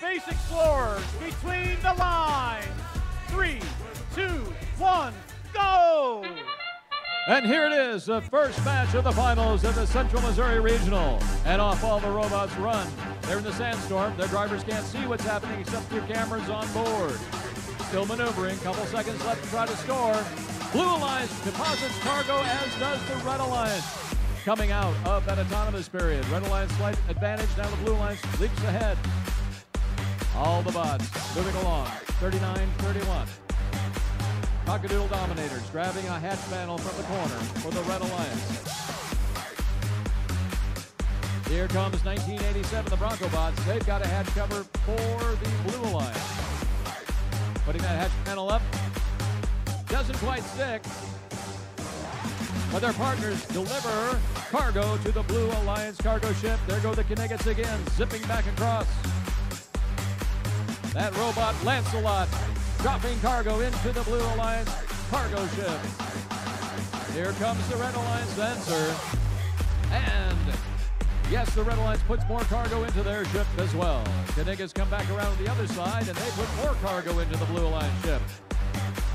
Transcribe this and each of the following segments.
Space Explorers between the lines. Three, two, one, go! And here it is, the first match of the finals of the Central Missouri Regional. And off all the robots run. They're in the sandstorm. Their drivers can't see what's happening except through cameras on board. Still maneuvering. Couple seconds left to try to score. Blue Alliance deposits cargo, as does the Red Alliance. Coming out of that autonomous period. Red Alliance slight advantage. Now the Blue Alliance leaps ahead. All the bots moving along. 39-31. Cockadoodle Dominators grabbing a hatch panel from the corner for the Red Alliance. Here comes 1987, the Bronco Bots. They've got a hatch cover for the Blue Alliance. Putting that hatch panel up. Doesn't quite stick. But their partners deliver cargo to the Blue Alliance cargo ship. There go the Kuhnigits again, zipping back across. That robot Lancelot dropping cargo into the Blue Alliance cargo ship. Here comes the Red Alliance Answer. And yes, the Red Alliance puts more cargo into their ship as well. Kuhnigits come back around the other side and they put more cargo into the Blue Alliance ship.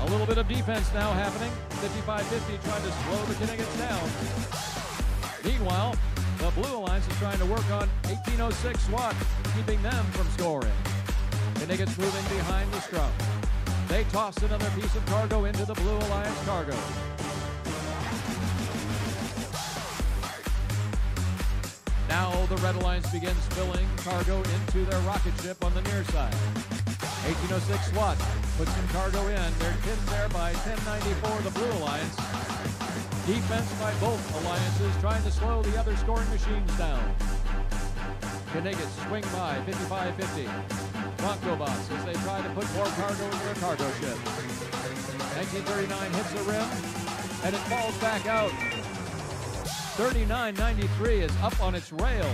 A little bit of defense now happening. 55-50 trying to slow the Kuhnigits down. Meanwhile, the Blue Alliance is trying to work on 1806 SWAT, keeping them from scoring. Kuhnigits moving behind the scrum. They toss another piece of cargo into the Blue Alliance cargo. Now the Red Alliance begins filling cargo into their rocket ship on the near side. 1806 SWAT puts some cargo in. They're pinned there by 1094, the Blue Alliance. Defense by both alliances trying to slow the other scoring machines down. Kuhnigits swing by 55-50. Bronco Bots as they try to put more cargo into their cargo ship. 1939 hits the rim and it falls back out. 3993 is up on its rail.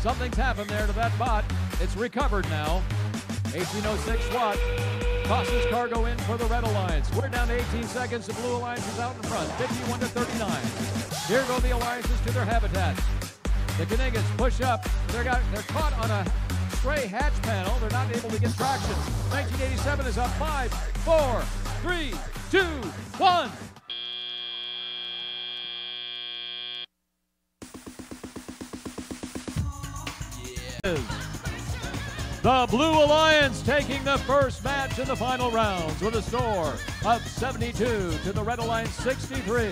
Something's happened there to that bot. It's recovered now. 1806 SWAT tosses cargo in for the Red Alliance. We're down to 18 seconds. The Blue Alliance is out in front, 51 to 39. Here go the alliances to their habitats. The Kuhnigits push up. They're, got, they're caught on a stray hatch panel. They're not able to get traction. 1987 is up. Five, four, three, two, one. The Blue Alliance taking the first match in the final rounds with a score of 72 to the Red Alliance 63.